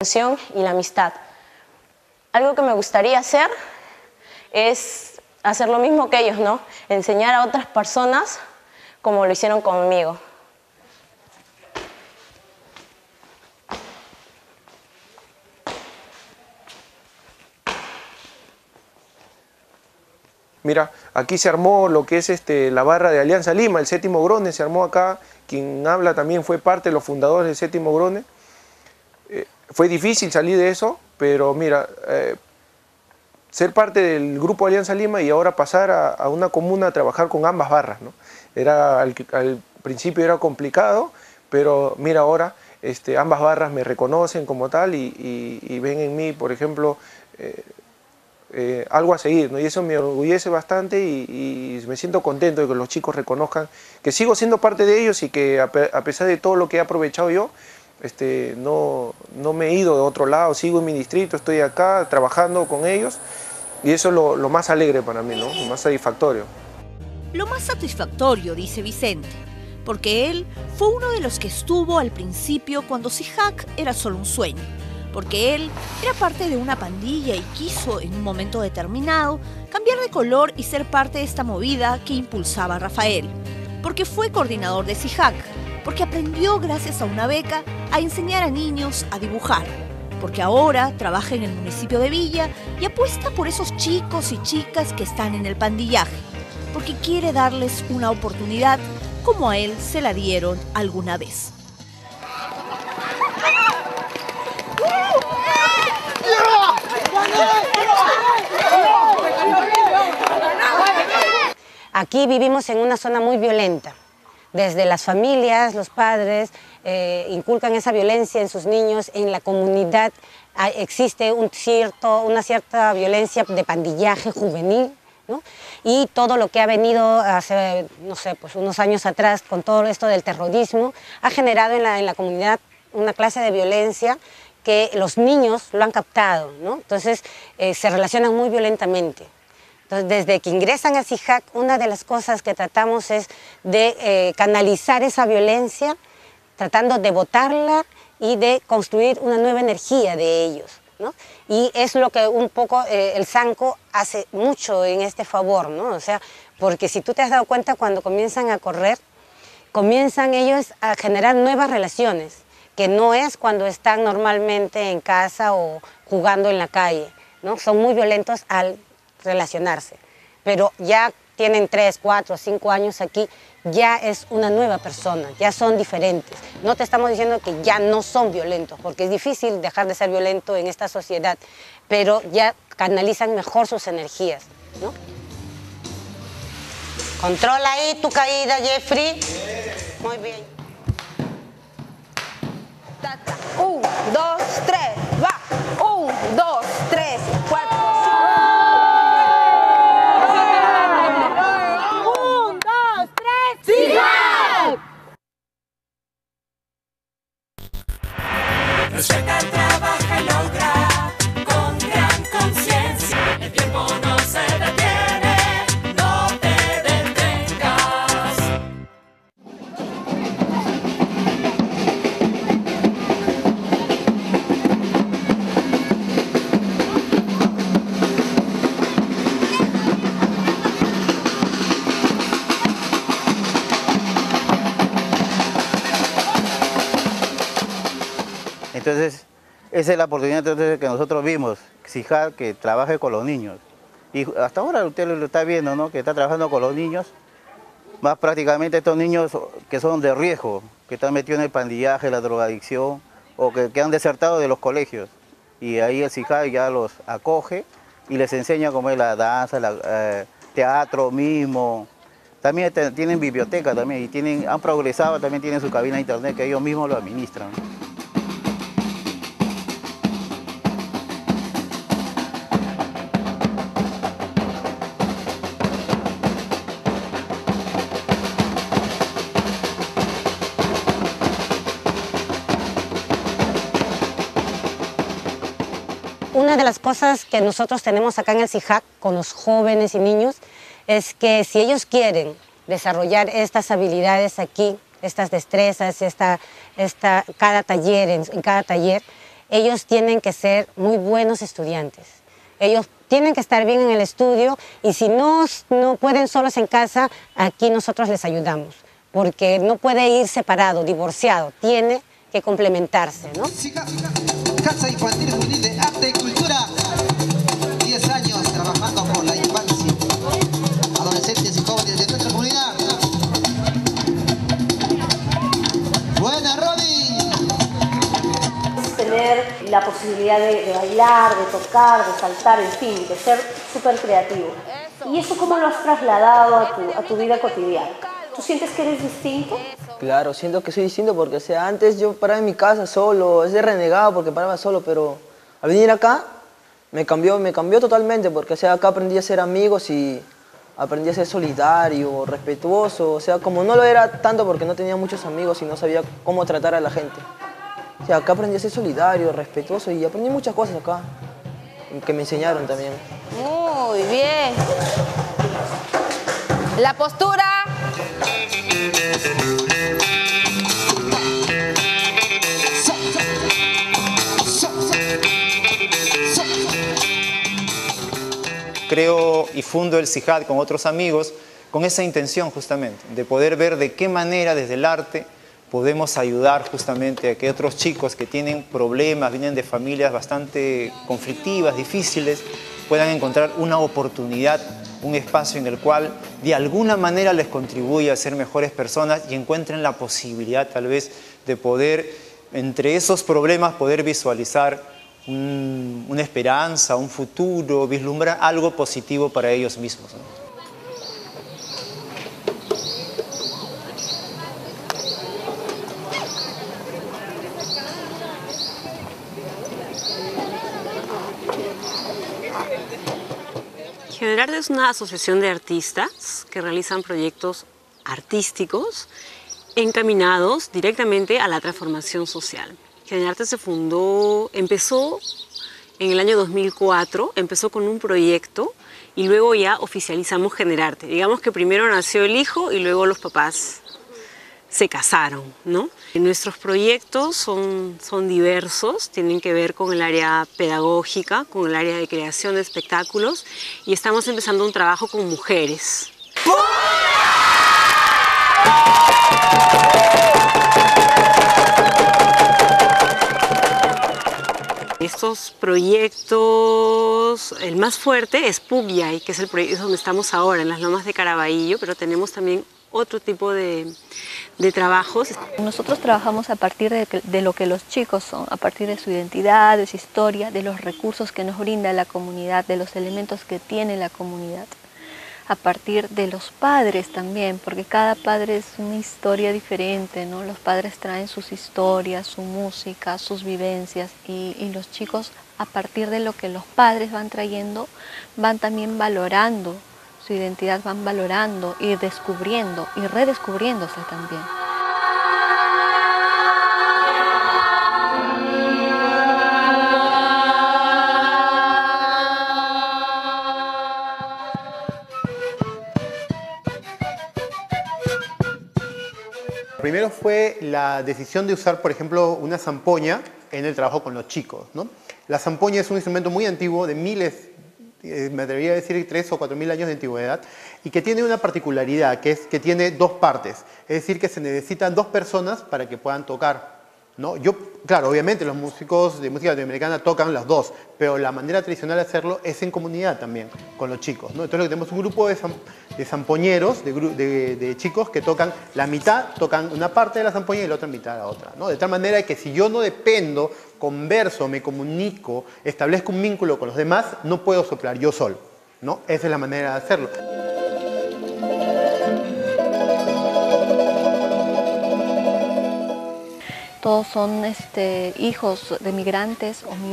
y la amistad. Algo que me gustaría hacer es hacer lo mismo que ellos, ¿no? Enseñar a otras personas como lo hicieron conmigo. Mira, aquí se armó lo que es este, la barra de Alianza Lima, el séptimo Grone se armó acá, quien habla también fue parte de los fundadores del séptimo Grone. Fue difícil salir de eso, pero mira, eh, ser parte del grupo Alianza Lima y ahora pasar a, una comuna a trabajar con ambas barras, ¿no? Era, al, principio era complicado, pero mira ahora, este, ambas barras me reconocen como tal y, ven en mí, por ejemplo, eh, eh, algo a seguir, ¿no? y eso me orgullece bastante y, me siento contento de que los chicos reconozcan que sigo siendo parte de ellos y que a, pesar de todo lo que he aprovechado yo, este, no, no, me he ido de otro lado, sigo en mi distrito, estoy acá trabajando con ellos y eso es lo, lo más alegre para mí, ¿no? lo más satisfactorio. Lo más satisfactorio, dice Vicente, porque él fue uno de los que estuvo al principio cuando Sihac era solo un sueño porque él era parte de una pandilla y quiso en un momento determinado cambiar de color y ser parte de esta movida que impulsaba Rafael, porque fue coordinador de CIJAC, porque aprendió gracias a una beca a enseñar a niños a dibujar, porque ahora trabaja en el municipio de Villa y apuesta por esos chicos y chicas que están en el pandillaje, porque quiere darles una oportunidad como a él se la dieron alguna vez. Aquí vivimos en una zona muy violenta. Desde las familias, los padres eh, inculcan esa violencia en sus niños, en la comunidad existe un cierto, una cierta violencia de pandillaje juvenil, y todo lo que ha venido hace, no sé, pues unos años atrás con todo esto del terrorismo, ha generado en la, en la comunidad una clase de violencia que los niños lo han captado, ¿no? Entonces eh, se relacionan muy violentamente. Entonces, desde que ingresan a CIJAC, una de las cosas que tratamos es de eh, canalizar esa violencia, tratando de botarla y de construir una nueva energía de ellos. ¿no? Y es lo que un poco eh, el Sanco hace mucho en este favor, ¿no? O sea, porque si tú te has dado cuenta cuando comienzan a correr, comienzan ellos a generar nuevas relaciones que no es cuando están normalmente en casa o jugando en la calle, ¿no? Son muy violentos al relacionarse, pero ya tienen tres, cuatro, cinco años aquí, ya es una nueva persona, ya son diferentes. No te estamos diciendo que ya no son violentos, porque es difícil dejar de ser violento en esta sociedad, pero ya canalizan mejor sus energías, ¿no? Controla ahí tu caída, Jeffrey. Muy bien. Un, dos, tres, Entonces, esa es la oportunidad que nosotros vimos, CIJAR que trabaje con los niños. Y hasta ahora usted lo está viendo, ¿no? Que está trabajando con los niños, más prácticamente estos niños que son de riesgo, que están metidos en el pandillaje, la drogadicción, o que, han desertado de los colegios. Y ahí el CIJAR ya los acoge y les enseña cómo es la danza, el eh, teatro mismo. También tienen biblioteca también y tienen, han progresado, también tienen su cabina de internet que ellos mismos lo administran. Una de las cosas que nosotros tenemos acá en el CIJAC con los jóvenes y niños es que si ellos quieren desarrollar estas habilidades aquí, estas destrezas, esta, esta, cada taller, en, cada taller, ellos tienen que ser muy buenos estudiantes. Ellos tienen que estar bien en el estudio y si no, no pueden solos en casa, aquí nosotros les ayudamos, porque no puede ir separado, divorciado, tiene que complementarse, ¿no? La posibilidad de, de bailar, de tocar, de saltar, en fin, de ser súper creativo. ¿Y eso cómo lo has trasladado a tu, a tu vida cotidiana? ¿Tú sientes que eres distinto? Claro, siento que soy distinto porque o sea, antes yo paraba en mi casa solo, es de renegado porque paraba solo, pero al venir acá me cambió, me cambió totalmente porque o sea, acá aprendí a ser amigos y aprendí a ser solidario, respetuoso, o sea, como no lo era tanto porque no tenía muchos amigos y no sabía cómo tratar a la gente. O sea, acá aprendí a ser solidario, respetuoso y aprendí muchas cosas acá que me enseñaron también. Muy bien. La postura. creo y fundo el CIJAD con otros amigos con esa intención justamente, de poder ver de qué manera desde el arte podemos ayudar justamente a que otros chicos que tienen problemas, vienen de familias bastante conflictivas, difíciles, puedan encontrar una oportunidad, un espacio en el cual de alguna manera les contribuya a ser mejores personas y encuentren la posibilidad tal vez de poder, entre esos problemas, poder visualizar un- una esperanza, un futuro, vislumbrar algo positivo para ellos mismos. Generarte es una asociación de artistas que realizan proyectos artísticos encaminados directamente a la transformación social. Generarte se fundó, empezó en el año 2004, empezó con un proyecto y luego ya oficializamos Generarte. Digamos que primero nació el hijo y luego los papás se casaron, ¿no? Nuestros proyectos son, son diversos, tienen que ver con el área pedagógica, con el área de creación de espectáculos y estamos empezando un trabajo con mujeres. Estos proyectos, el más fuerte es Pugyay, que es el proyecto donde estamos ahora, en las lomas de Caraballo, pero tenemos también otro tipo de, trabajos. Nosotros trabajamos a partir de, lo que los chicos son, a partir de su identidad, de su historia, de los recursos que nos brinda la comunidad, de los elementos que tiene la comunidad, a partir de los padres también, porque cada padre es una historia diferente, ¿no? Los padres traen sus historias, su música, sus vivencias y los chicos a partir de lo que los padres van trayendo van también valorando su identidad, van valorando y descubriendo y redescubriéndose también. Primero fue la decisión de usar, por ejemplo, una zampoña en el trabajo con los chicos. ¿no? La zampoña es un instrumento muy antiguo, de miles, me atrevería a decir tres o cuatro mil años de antigüedad, y que tiene una particularidad, que es que tiene dos partes. Es decir, que se necesitan dos personas para que puedan tocar. ¿No? Yo, claro, obviamente los músicos de música latinoamericana tocan las dos, pero la manera tradicional de hacerlo es en comunidad también, con los chicos. Entonces tenemos un grupo de, de zampoñeros, de, de- de chicos que tocan la mitad, tocan una parte de la zampoña y la otra mitad la otra. De tal manera que si yo no dependo, converso, me comunico, establezco un vínculo con los demás, no puedo soplar yo solo. ¿no? Esa es la manera de hacerlo. Todos son este, hijos de migrantes o migrantes.